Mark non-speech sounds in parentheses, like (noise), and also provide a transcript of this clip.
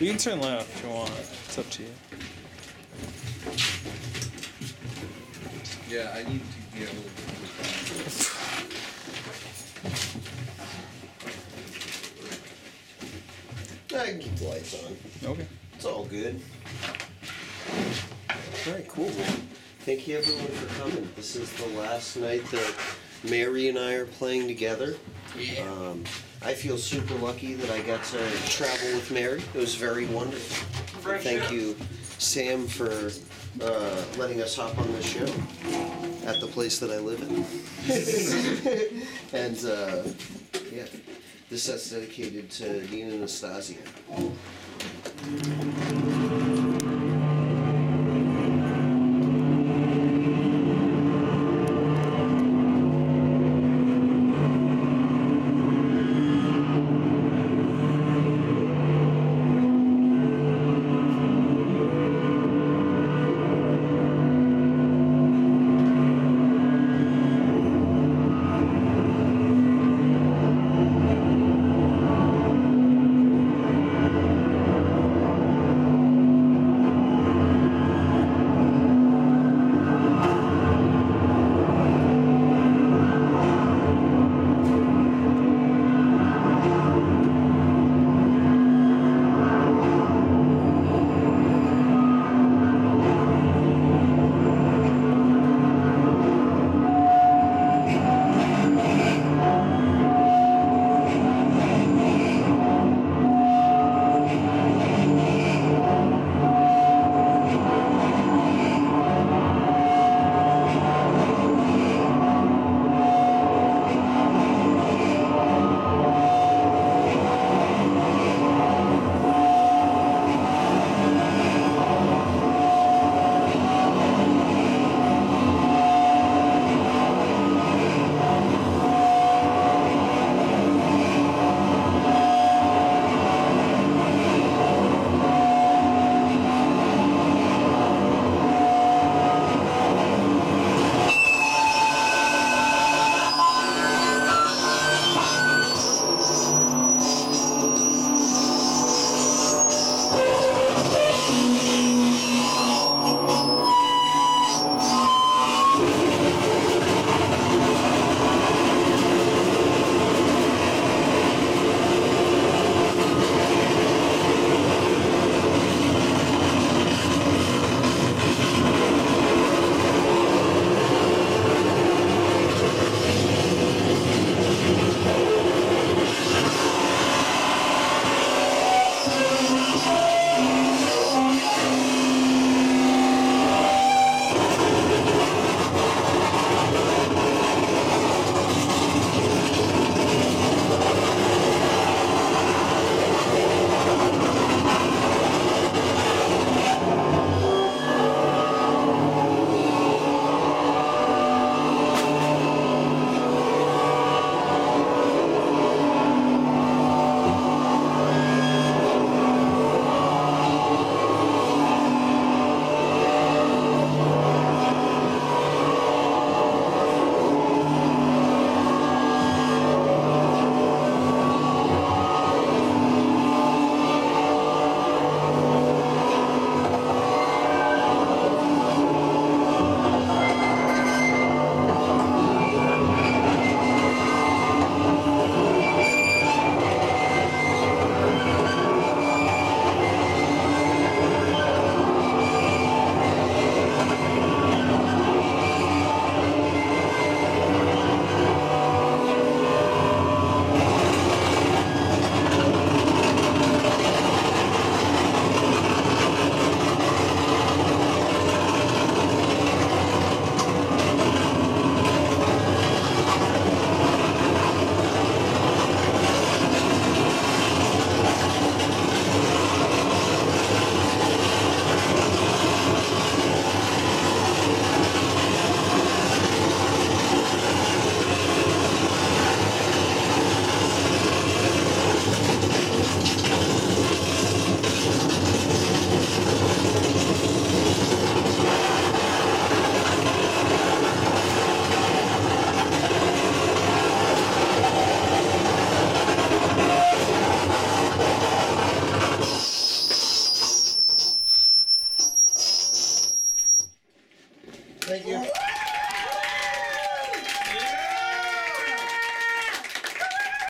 You can turn left if you want. It's up to you. Yeah, I need to be able to. I can keep the lights on. Okay. It's all good. All right, cool. man. Thank you everyone for coming. This is the last night that Mary and I are playing together. Yeah. Um, I feel super lucky that I got to travel with Mary. It was very wonderful. And Thank you, Sam, for uh, letting us hop on the show at the place that I live in. (laughs) and uh, yeah, this set's dedicated to Nina